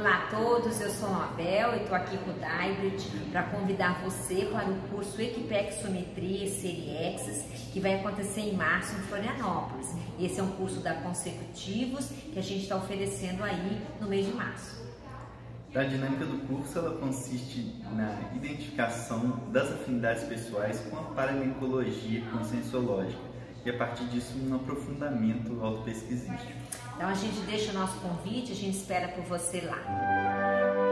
Olá a todos, eu sou a Abel e estou aqui com o Daibrit para convidar você para o curso Equipexometria Série X, que vai acontecer em março em Florianópolis. Esse é um curso da Consecutivos que a gente está oferecendo aí no mês de março. A dinâmica do curso ela consiste na identificação das afinidades pessoais com a paralencologia conscienciológica e a partir disso um aprofundamento autopesquisístico. Então a gente deixa o nosso convite, a gente espera por você lá.